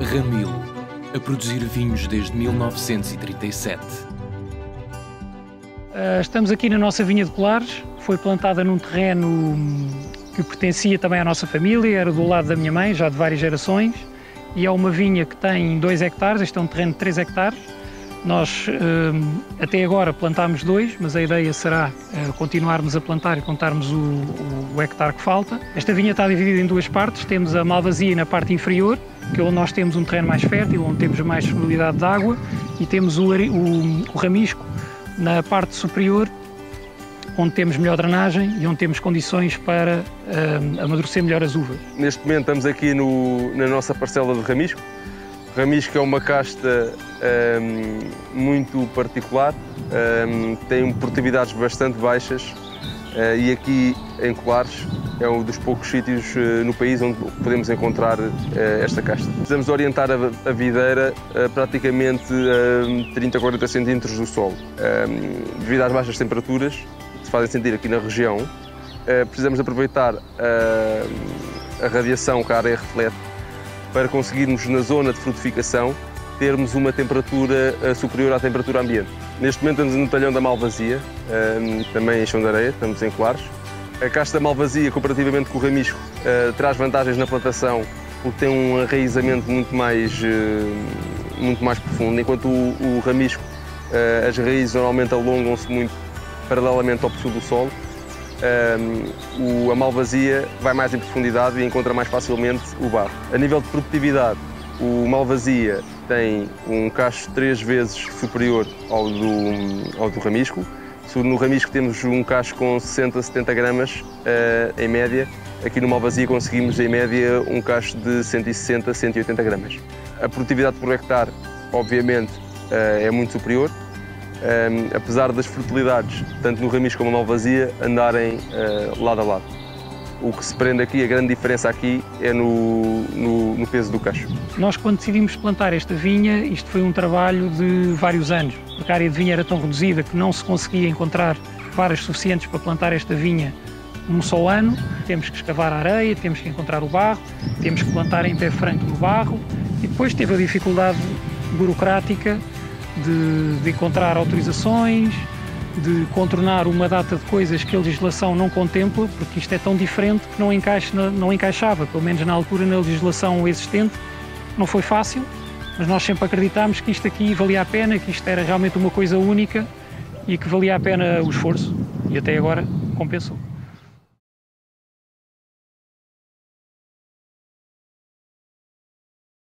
Ramilo, a produzir vinhos desde 1937. Uh, estamos aqui na nossa vinha de Colares, foi plantada num terreno que pertencia também à nossa família, era do lado da minha mãe, já de várias gerações, e é uma vinha que tem 2 hectares, este é um terreno de 3 hectares, nós hum, até agora plantámos dois, mas a ideia será eh, continuarmos a plantar e contarmos o, o, hectare que falta. Esta vinha está dividida em duas partes. Temos a malvasia na parte inferior, que é onde nós temos um terreno mais fértil, onde temos mais disponibilidade de água, e temos o, o, o ramisco na parte superior, onde temos melhor drenagem e onde temos condições para uh, amadurecer melhor as uvas. Neste momento estamos aqui no, na nossa parcela de ramisco, Ramisco é uma casta um, muito particular, um, tem produtividades bastante baixas uh, e aqui em Colares é um dos poucos sítios uh, no país onde podemos encontrar uh, esta casta. Precisamos orientar a, a videira praticamente a 30 a 40 centímetros do solo. devido às baixas temperaturas que se fazem sentir aqui na região, precisamos aproveitar a radiação que a área reflete para conseguirmos na zona de frutificação termos uma temperatura eh, superior à temperatura ambiente. Neste momento estamos no talhão da malvasia, ehm, também em chão de areia, estamos em Claros. A casta da malvasia, comparativamente com o ramisco, eh, traz vantagens na plantação porque tem um enraizamento muito mais, eh, muito mais profundo, enquanto o, o ramisco, as raízes normalmente alongam-se muito paralelamente ao perfil do solo um, a malvasia vai mais em profundidade e encontra mais facilmente o barro. A nível de produtividade, o malvasia tem um cacho três vezes superior ao do, ao do ramisco. No ramisco temos um cacho com 60, 70 gramas uh, em média. Aqui no malvasia conseguimos em média um cacho de 160, 180 gramas. A produtividade por hectare, obviamente, uh, é muito superior, um, apesar das fertilidades, tanto no ramisco como na malvasia, andarem uh, lado a lado. O que se prende aqui, a grande diferença aqui é no, no, no, peso do cacho. Nós, quando decidimos plantar esta vinha, isto foi um trabalho de vários anos, porque a área de vinha era tão reduzida que não se conseguia encontrar varas suficientes para plantar esta vinha num só ano. Temos que escavar a areia, temos que encontrar o barro, temos que plantar em pé franco no barro e depois teve a dificuldade burocrática de, de encontrar autorizações, de contornar uma data de coisas que a legislação não contempla, porque isto é tão diferente que não, encaixa, não encaixava, pelo menos na altura, na legislação existente. Não foi fácil, mas nós sempre acreditámos que isto aqui valia a pena, que isto era realmente uma coisa única e que valia a pena o esforço. E até agora compensou.